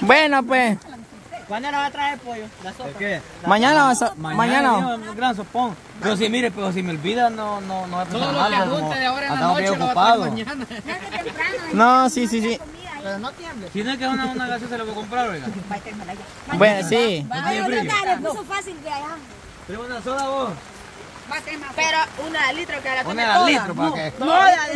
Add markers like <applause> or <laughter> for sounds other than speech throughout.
Bueno, pues. ¿Cuándo la va a traer pollo? La sopa. qué? Mañana vas a... Mañana. dijo, gran sopón. Pero si mire, pero si me olvida, no, no, no va pasar Todo lo que junte de ahora en la noche lo va a traer ocupados. mañana. No, sí, sí, sí. Pero no tiemble. Si no es que una, una gaseosa se la voy a comprar, oiga. Bueno, sí. No, dale, puso fácil de allá. Pero una soda vos. Pero una de litro que la tome Una toda. de litro para que. No, no,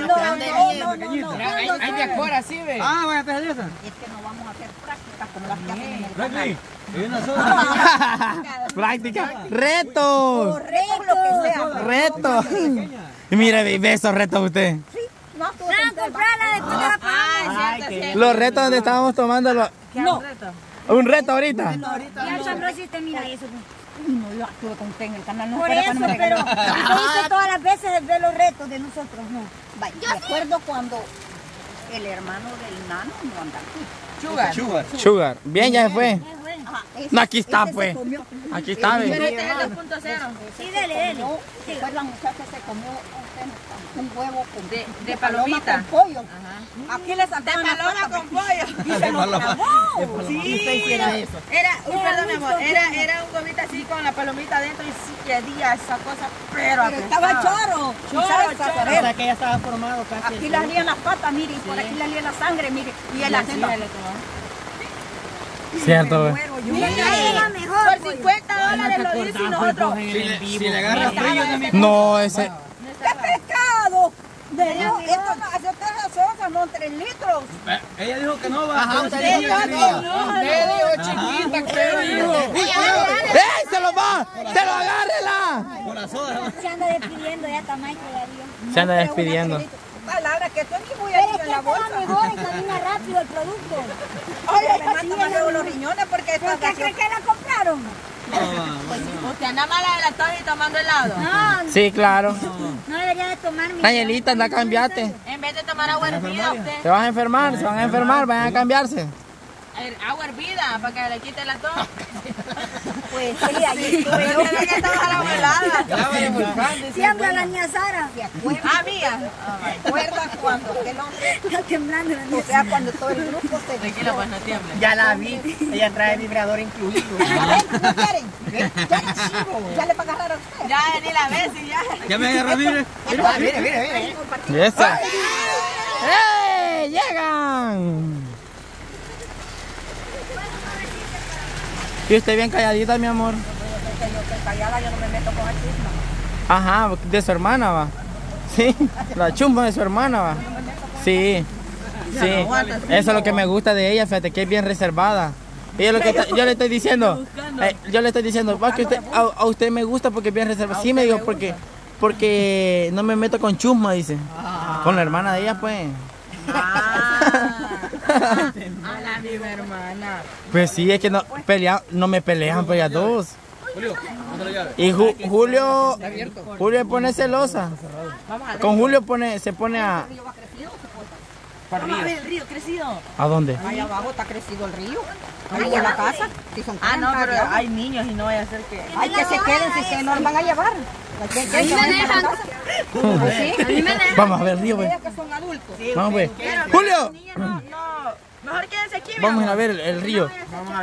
no, no, no, Mira, hay, hay de afuera así, ve. Ah, vaya a traer esa. Es que no vamos a hacer prácticas como las que hacen en el. <laughs> Práctica. Reto. Correcto, lo que sea. Reto. <laughs> Y mire, ve esos retos usted. No, a comprarla después de la Ah, cierto, sí. Los retos donde estábamos tomando los... No. Un reto ahorita. Ya sí mira eso. No, yo actúo con usted en el canal. No Por eso, cuando me pero dice todas las veces de los retos de nosotros, no. Vaya, me acuerdo cuando el hermano del nano no anda aquí. Sugar. Sugar. Sugar. Bien, ya se fue. Ajá, ese- No, aquí está, pues. comió. Aquí está, Pero ve. este es el 2.0. Sí, dele, dele. No, después la muchacha se comió un huevo con, De- de palomita. con pollo. Aquí le De saltaron las paloma patas. con pollo. Y se lo clavó. Sí. Era, un, era, era un gomita así con la palomita adentro y sí quería esa cosa, pero, Pero estaba choro. Choro, Salsa, choro. saber. O sea que ya estaba formado casi. Aquí le salían las patas, mire, y por aquí le salía la sangre, mire. Y el acento. Cierto, mejor. Por 50 dólares lo dice y nosotros. Si le, si le agarra frío también. No, ese... ¡Qué pecado! De Dios, esto no hace tres gaseosas, no tres litros. Eh, Ella dijo que no va. Ajá, usted dijo que. Usted dijo chiquita, usted dijo. ¡Ey, se lo va! ¡Se lo agárrela! Se anda despidiendo ya está Michael ya dio. Se anda despidiendo. Palabra que tú ni voy a Pero ir es en que la bolsa. la mejor y camina rápido el producto. Oye, Pero me sí, mata más es la- los riñones porque esta ¿Por qué creen gaseosa... que la compraron? Usted anda mala de la tos y tomando helado. No, Sí, claro. no debería de tomar mi... Danielita, anda a cambiarte. En vez de tomar agua hervida, usted. Te vas a enfermar, se van a enfermar, vayan a cambiarse. Agua hervida para que le quite la tos. <laughs> Pues sí, allí Pero que estaba a la. Siempre a la niña Sara. Ah, mía. ¿Recuerdas cuando aquel <laughs> hombre, Está temblando la o sea, cuando todo el grupo se Tranquila, pues no tiemble. Ya la vi. Ella trae vibrador incluido. <laughs> Ven, ¿No quieren? Ven, Ya, chivo, ya le va a agarrar a usted. Ya ni la ves y ya. Ya me agarró, mire. Mire, mire, mire. ¡Ey! ¡Llegan! Y usted bien calladita, mi amor. Yo yo. Ajá, de su hermana va. Sí, la chumba de su hermana va. Sí, sí. Eso es lo que me gusta de ella, fíjate que es bien reservada. Ella lo que yo le estoy diciendo, eh, yo le estoy diciendo, va que usted, a, usted me gusta porque es bien reservada. Sí, me digo, porque, porque no me meto con chusma, dice. Con la hermana de ella, pues. A la misma hermana. Pues sí, es que no, pelea, no me pelean, pues ellas dos. Y Ju- Julio, Julio pone celosa. Con Julio pone, se pone a, Vamos a ver el río crecido. ¿a dónde? Allá abajo está crecido el río. Ahí en la casa. Si son Ah, no, pero hay... hay niños y no vaya a ser que. Hay que se queden si se nos van a llevar. ¿Qué, qué, A mí me dejan. ¿Sí? A mí me dejan. Vamos a ver el río, pues. Ellas que son adultos. Vamos, pues. Julio, no, no. Mejor quédense aquí, mi vamos a ir a amor. ver el, el río.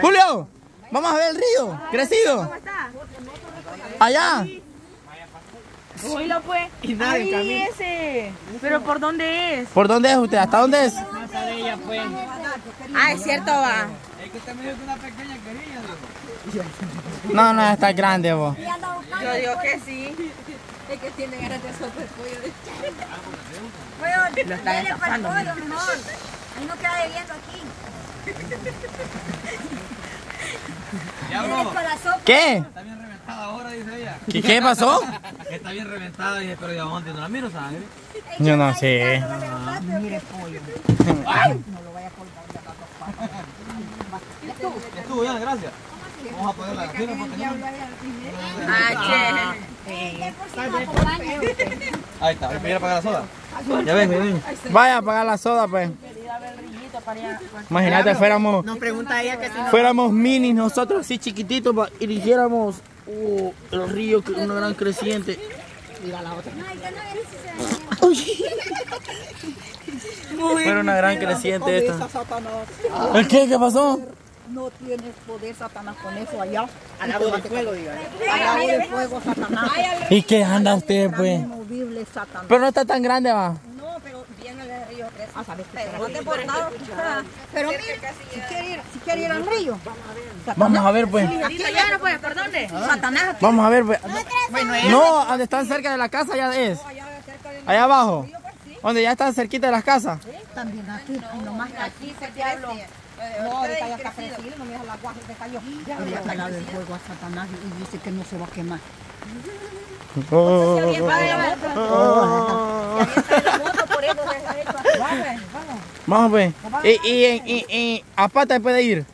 Julio, vamos a ver el río, crecido. ¿Cómo está? Allá. Oílo, pues. Y nadie Ahí camina. ese. ¿Pero por dónde es? ¿Por dónde es usted? ¿Hasta dónde es? Casa de ella, pues. Ah, es cierto, va. Es que usted me dijo que una pequeña querilla, digo. No, no, está grande vos. Y Yo digo que sí. <laughs> Es que tiene ganas de sopa de pollo. de- Pollo, Lo están el estafando, pollo mejor. Ahí no queda debiendo aquí. <laughs> La. ¿Qué? Está bien reventada ahora, dice ella. ¿Qué, qué pasó? <laughs> Está bien reventada, dije, pero ¿de dónde? No la miro sangre. Yo no sé. Mire pollo. <laughs> No lo vaya a colgar de patas. Ya estuvo, ya, gracias. Vamos a poner la gasolina porque tenemos- Ah, Ahí está, voy a a la soda. Ya mi niño. Vaya a pagar la soda, pues. Imagínate, fuéramos, Nos pregunta ella que si no. fuéramos minis nosotros así chiquititos pa- y dijéramos uh, el río, que una gran creciente. Viene si se Fuera una gran creciente esta. ¿El qué? ¿Qué pasó? No tienes poder, Satanás, con eso allá. Al lado del fuego, diga. Al lado del fuego, Satanás. ¿Y qué anda usted, pues? Pero no está tan grande, va. No, pero viene el río Tres. Ah, ¿sabes qué? Pero te portado. Pero mira, si quiere ir, si quiere ir al río. Vamos a ver, pues. Aquí ya no puedes, ¿por dónde? Satanás. Vamos a ver, pues. No, donde están cerca de la casa ya es. Allá abajo. Donde ya están cerquita de las casas. También aquí, nomás aquí se diablo. No, ahorita ya está crecido, no me deja la guaje se cayó. Y le ha el fuego a Satanás y dice que no se va a quemar. Oh, Vamos, pues. ¿Y, y, en- y, y a pata puede ir?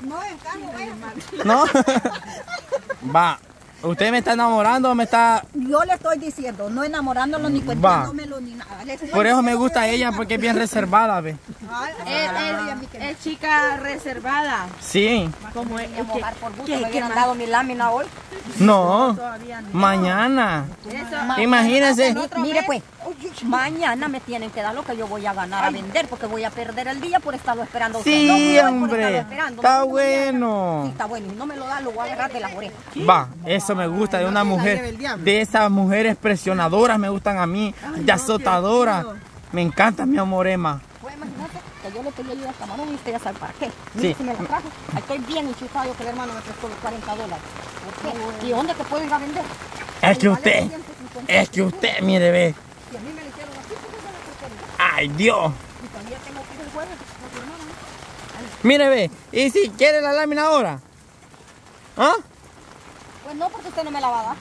No, en carro, ¿No? <laughs> Va. ¿Usted me está enamorando o me está...? Yo le estoy diciendo, no enamorándolo ni cuentándomelo ni nada. Por eso me gusta que- ella, porque es bien reservada, ve. Ay, Es, ay, es- es chica reservada. Sí. Como es, ¿Qué- me hubieran dado mi lámina hoy. No. todavía no. Mañana. Eso, Imagínense. Mi- Mire pues, mañana me tienen que dar lo que yo voy a ganar a vender porque voy a perder el día por estarlo esperando. Sí, No, hombre. esperando. Está No, no, no, bueno. Sí, está bueno. Y no me lo da, lo voy a agarrar de las orejas. Va, eso me gusta de una mujer, de esas mujeres presionadoras me gustan a mí, de azotadoras. Me encanta mi amor, Emma. Pues imagínate que yo le pedí ayuda a Camarón y usted ya sabe para qué. Sí. Si me la trajo. Estoy bien enchufado que el hermano me prestó los 40 dólares. ¿Por qué? ¿Y dónde te puedo ir a vender? Es que usted, 250. es que usted, mire, ve. Mi hermano. Mire, ve. ¿Y si quiere la lámina ahora? ¿Ah? Pues no, porque usted no me la va a dar.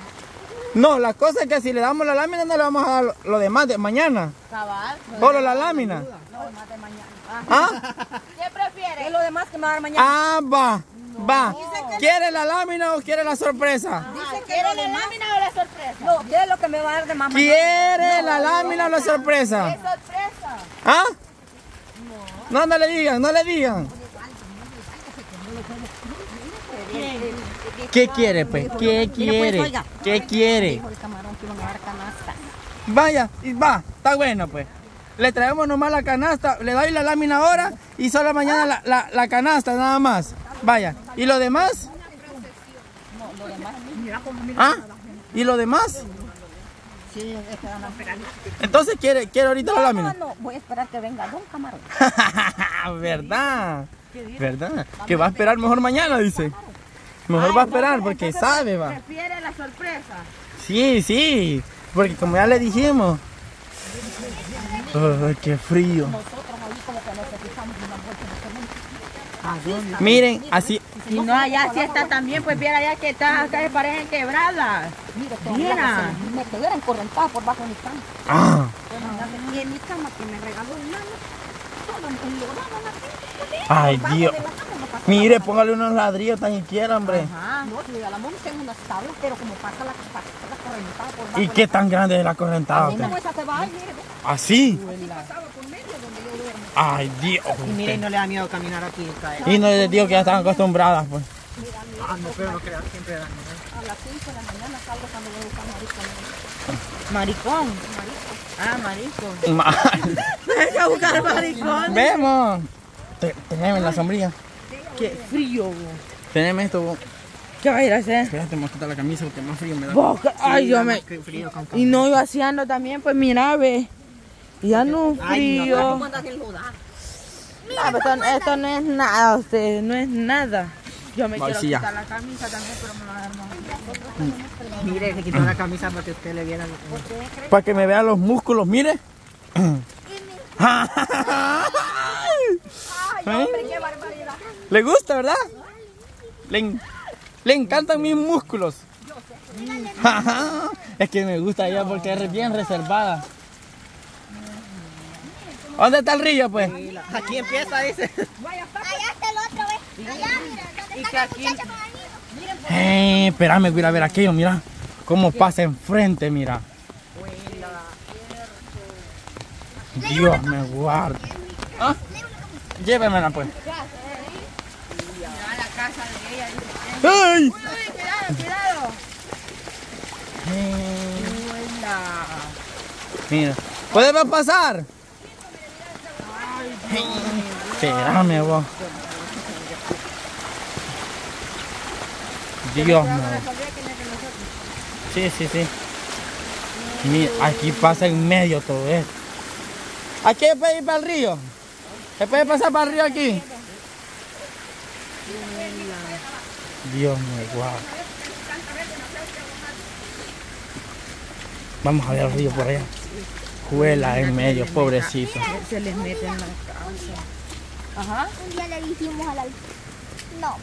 No, la cosa es que si le damos la lámina no le vamos a dar lo- lo demás de mañana. Cabal. Solo la lámina. No, más de mañana. ¿Ah? ¿Qué prefieres? ¿Qué es lo demás que me va a dar mañana? Ah, va. Va. ¿Quiere la lámina o quiere la sorpresa? ¿Quieres la lámina o la sorpresa? No, ¿qué es lo que me va a dar de mamá? ¿Quiere la lámina o la sorpresa? sorpresa? ¿Ah? No, no le digan, no le digan. ¿Qué quiere, pues? ¿Qué quiere? oiga. ¿Qué quiere? Vaya, y va, está bueno, pues. Le traemos nomás la canasta, le doy la lámina ahora y solo mañana la, la- la canasta, nada más. Vaya, ¿y lo demás? ¿Ah? ¿Y lo demás? Sí. Entonces, ¿quiere, quiere ahorita la No, lámina? no, voy a esperar que venga Don Camarón. <laughs> ¿Verdad? ¿Verdad? Que va a esperar mejor mañana, dice. Mejor va a esperar porque sabe, va. ¿Prefiere la sorpresa? Sí, sí. Porque como ya le dijimos. Qué frío. Miren, así. Si no, allá sí está también, pues viera allá que está acá parecen quebradas. Mira. me quedé encorrentada por bajo de mi cama. Ah, Y en mi cama que me regaló solo enlodaban así. ay, Dios. Mire, póngale unos ladrillos tan siquiera, hombre. Ah, no, si a la mona tengo unas tablas, pero como pasa la, correntada por bajo ¿Y qué tan grande es la correntada? ve. Así. Ay, Dios. Y mire, no le da miedo caminar aquí y caer. Y no les digo que ya están acostumbradas, pues. Ah, no, pero no siempre da miedo. a las 5 de la mañana salgo cuando voy a buscar marisco. Maricón. Ah, marico. <laughs> Mal. Venga a buscar maricón. Vemos. Te- Teneme la sombrilla. Qué frío. bo. Teneme esto. vos. ¿Qué va a ir a hacer? Espérate, me voy a quitar la camisa porque más frío me da. Ay, yo me... Qué frío con Y no, yo haciendo también, pues mira, ve. Ya no Ay, no, frío. No, pero esto, esto no es nada, usted, no es nada. Yo me Ay, quiero quitar la camisa también, pero me la armo. Mire, se quitó la camisa para que usted le viera. Para que me vean los músculos, mire. <laughs> ¿Eh? ¿Le gusta, verdad? Le, le encantan mis músculos. <laughs> es que me gusta ella porque es bien reservada. ¿Dónde está el río, pues? Aquí empieza, dice. Allá está el otro, ve. Allá, mira. ¿Dónde Y que aquí, Eh, espérame, voy a ver aquello, mira. Cómo pasa enfrente, mira. Dios me guarde. ¿Ah? Llévemela, pues. a la casa de ella, ¡Ay! "Uy, cuidado, cuidado. Eh. Mira, ¿Podemos pasar? Espérame vos. Dios mío. Sí, sí, sí. Mira, aquí pasa en medio todo esto. ¿Aquí se puede ir para el río? ¿Se puede pasar para el río aquí? Dios mío, guau. Vamos a ver el río por allá. Juela en medio, pobrecito. Se les mete en la Ajá. Un día le dijimos a la... No,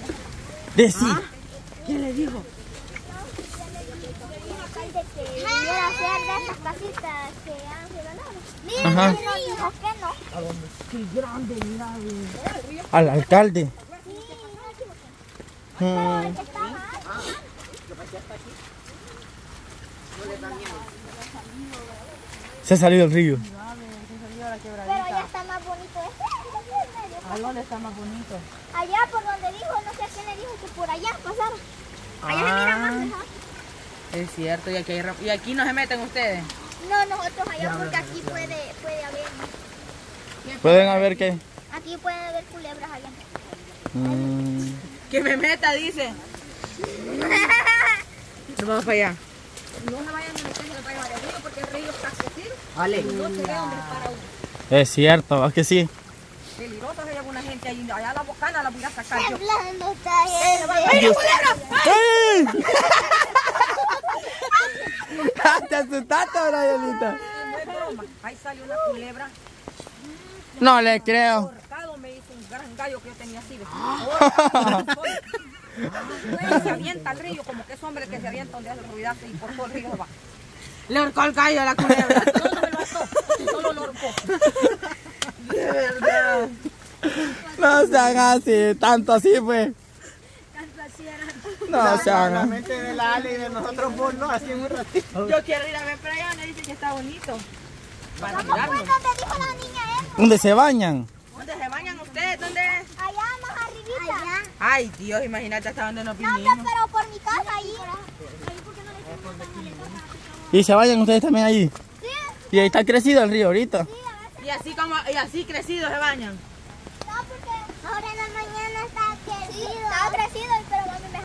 Decí. ¿Quién le dijo? alcalde que viniera a hacer de esas casitas que han regalado. Mira, Ajá. no dijo que no. Al alcalde. Mm, Que estaba se salió el río. Pero allá está más bonito este. ¿A dónde está más bonito? Allá por donde dijo, no sé a quién le dijo que por allá pasara. Allá se mira más mejor. Es cierto, y aquí, hay y aquí no se meten ustedes. No, nosotros allá porque aquí puede, puede haber, ¿Pueden haber qué? aquí puede haber culebras allá. Mm, Que me meta, dice. <laughs> Nos vamos para allá. No se vayan a meter en el baño del río porque el río está para uno. es cierto, es que sí. Peligroso hay alguna gente ahí. Allá la bocana la voy a sacar yo. Temblando está ese. ¡Ay! <laughs> ¿Te asustaste, Brianita? No es broma. Ahí salió una culebra. No le creo. Me hizo un gran gallo que yo tenía así. <laughs> se avienta al río como que es hombre que se avienta donde hace ruidazo y por todo el río va. Le ahorcó el gallo a la culebra. <laughs> No, no me solo. De verdad. No sean así, tanto así pues. No sean así. mente de la Ale y de nosotros vos no, así en un ratito. Yo quiero ir a ver para allá donde dice que está bonito. Para mirarlo. ¿Dónde dijo la niña eso? ¿Dónde se bañan? ¿Dónde se bañan ustedes? ¿Dónde es? Allá más arribita. Allá. Ay, Dios, imagínate hasta dónde nos No, vinimos. pero por mi casa ahí. ¿Y se bañan ustedes también allí? Y ahí está crecido el río ahorita. Y así como, y así crecidos se bañan.